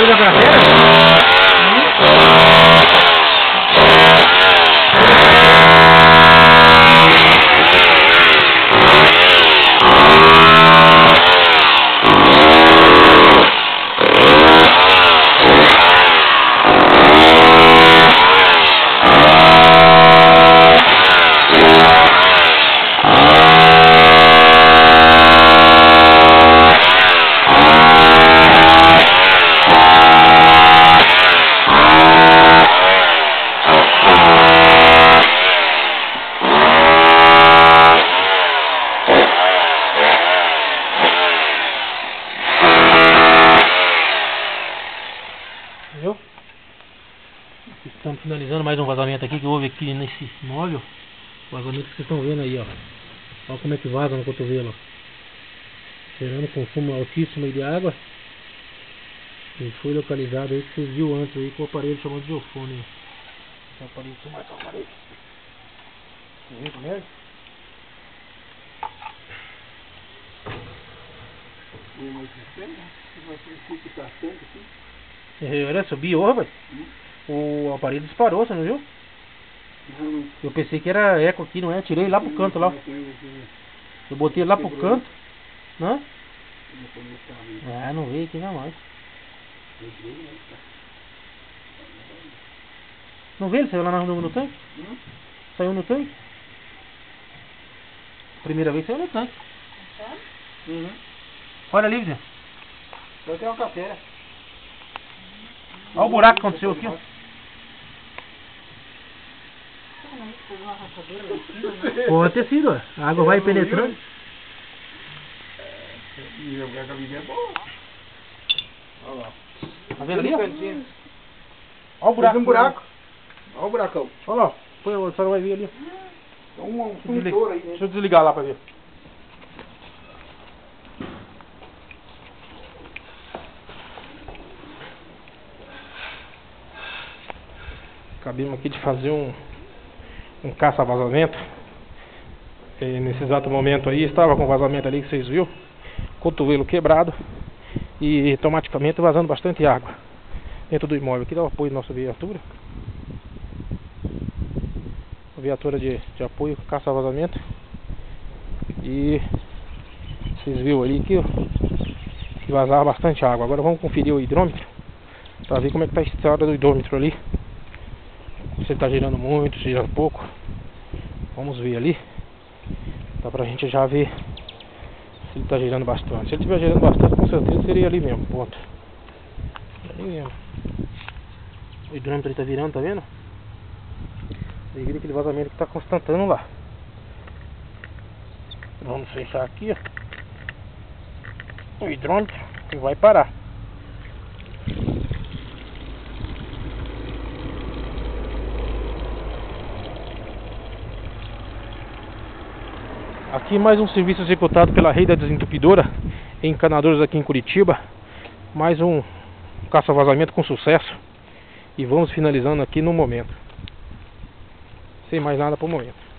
A Estamos finalizando mais um vazamento aqui que houve aqui nesse móvel. Vazamento que vocês estão vendo aí, ó. Olha como é que vaza no cotovelo. ó. Gerando consumo altíssimo de água. E foi localizado aí que vocês viram antes aí com o aparelho chamado de ofone. Esse aparelho, deixa eu marcar o aparelho. Viu como é? É, olha, subiu, rapaz. O aparelho disparou, você não viu? Eu pensei que era eco aqui, não é? Tirei lá pro canto lá. Eu botei lá pro canto. Né? Ah, não veio aqui não mais. Não veio? Ele saiu lá no, no tanque? Saiu no tanque? Primeira vez saiu no tanque. Uhum. Olha ali, tenho uma. Olha o buraco que aconteceu aqui, ó. Pode ter sido, ó. A água vai penetrando. E a galinha é boa. Olha lá. Tá vendo ali? Olha o buraco. Um buraco. Olha o buracão. Olha lá. Põe, a senhora vai ver ali. Tem um, um Deixa eu, desligar. funtor aí. Deixa eu desligar lá pra ver. Acabamos aqui de fazer um, um caça-vazamento. Nesse exato momento aí, estava com vazamento ali que vocês viram. Cotovelo quebrado. E automaticamente vazando bastante água. Dentro do imóvel. Aqui dá o apoio da nossa viatura. Viatura de, de apoio caça-vazamento. E vocês viram ali que, que vazava bastante água. Agora vamos conferir o hidrômetro. Pra ver como é que tá a história do hidrômetro ali. Se ele tá girando muito, girando pouco. Vamos ver ali. Dá pra gente já ver se ele tá girando bastante. Se ele estiver girando bastante, com certeza seria ali mesmo, ponto. Ali mesmo. O hidrômetro ele tá virando, tá vendo? Devido aquele vazamento que tá constatando lá. Vamos fechar aqui, ó. O hidrômetro vai parar. Aqui mais um serviço executado pela Rei da Desentupidora Encanadores aqui em Curitiba. Mais um caça-vazamento com sucesso. E vamos finalizando aqui no momento. Sem mais nada por momento.